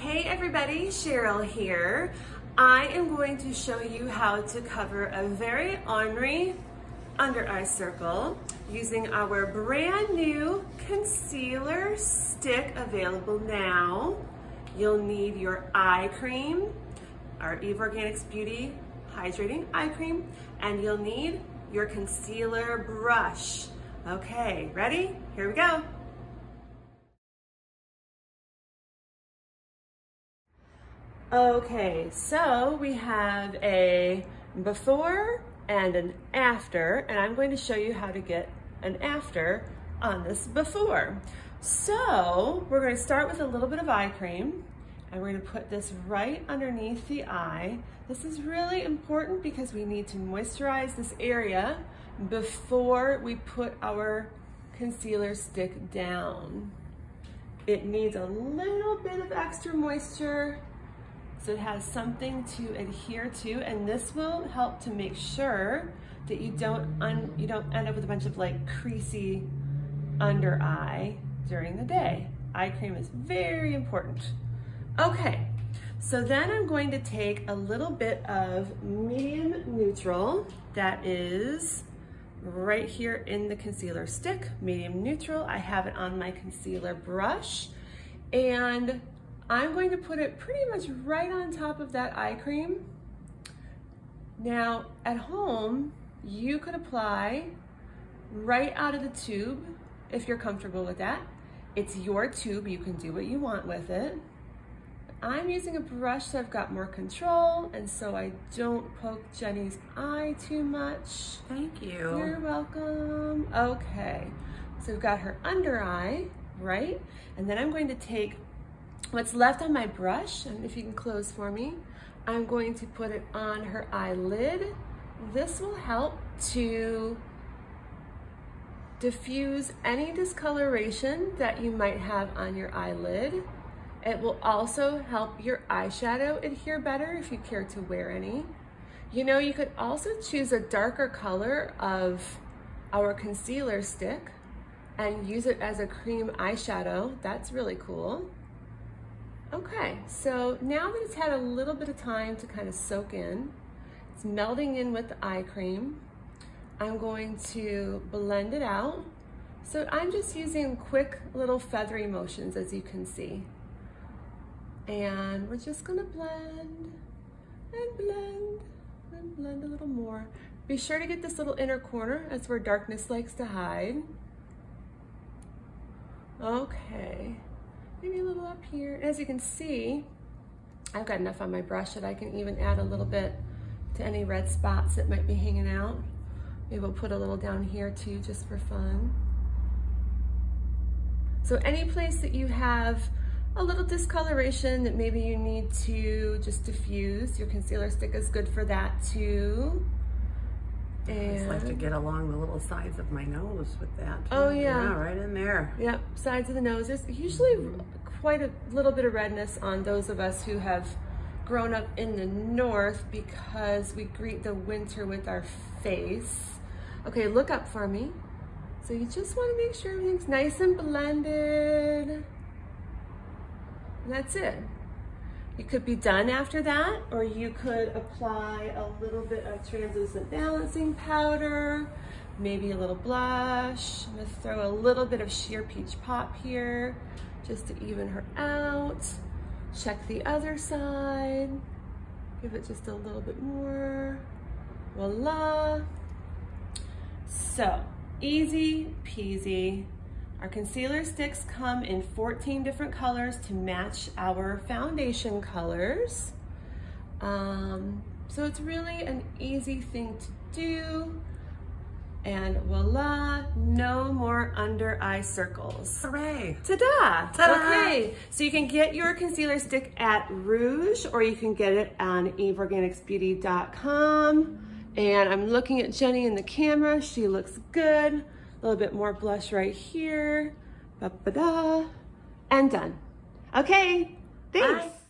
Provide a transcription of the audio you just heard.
Hey everybody, Cheryl here. I am going to show you how to cover a very ornery under eye circle using our brand new concealer stick available now. You'll need your eye cream, our Eve Organics Beauty Hydrating Eye Cream, and you'll need your concealer brush. Okay, ready? Here we go. Okay, so we have a before and an after, and I'm going to show you how to get an after on this before. So we're going to start with a little bit of eye cream, and we're going to put this right underneath the eye. This is really important because we need to moisturize this area before we put our concealer stick down. It needs a little bit of extra moisture so it has something to adhere to and this will help to make sure that you don't un, you don't end up with a bunch of like creasy under eye during the day. Eye cream is very important. Okay, so then I'm going to take a little bit of medium neutral that is right here in the concealer stick, medium neutral. I have it on my concealer brush and I'm going to put it pretty much right on top of that eye cream. Now, at home, you could apply right out of the tube if you're comfortable with that. It's your tube, you can do what you want with it. I'm using a brush so I've got more control and so I don't poke Jeny's eye too much. Thank you. You're welcome. Okay, so we've got her under eye, right? And then I'm going to take what's left on my brush, and if you can close for me, I'm going to put it on her eyelid. This will help to diffuse any discoloration that you might have on your eyelid. It will also help your eyeshadow adhere better if you care to wear any. You know, you could also choose a darker color of our concealer stick and use it as a cream eyeshadow. That's really cool. Okay, so now that it's had a little bit of time to kind of soak in, it's melding in with the eye cream. I'm going to blend it out. So I'm just using quick little feathery motions as you can see. And we're just gonna blend and blend and blend a little more. Be sure to get this little inner corner. That's where darkness likes to hide. Okay maybe a little up here. As you can see, I've got enough on my brush that I can even add a little bit to any red spots that might be hanging out. Maybe we'll put a little down here too, just for fun. So any place that you have a little discoloration that maybe you need to just diffuse, your concealer stick is good for that too. And I just like to get along the little sides of my nose with that. Oh yeah. Yeah, right in there. Yep, sides of the nose. There's usually quite a little bit of redness on those of us who have grown up in the north because we greet the winter with our face. Okay, look up for me. So you just want to make sure everything's nice and blended. And that's it. You could be done after that, or you could apply a little bit of translucent balancing powder, maybe a little blush. I'm gonna throw a little bit of sheer peach pop here, just to even her out. Check the other side. Give it just a little bit more. Voila. So, easy peasy. Our concealer sticks come in 14 different colors to match our foundation colors. Um, so it's really an easy thing to do. And voila, no more under eye circles. Hooray. Ta-da! Ta-da! Okay, so you can get your concealer stick at Rouge or you can get it on eveorganicsbeauty.com. And I'm looking at Jeny in the camera. She looks good. Little bit more blush right here. Ba -ba -da. And done. Okay, thanks. Bye.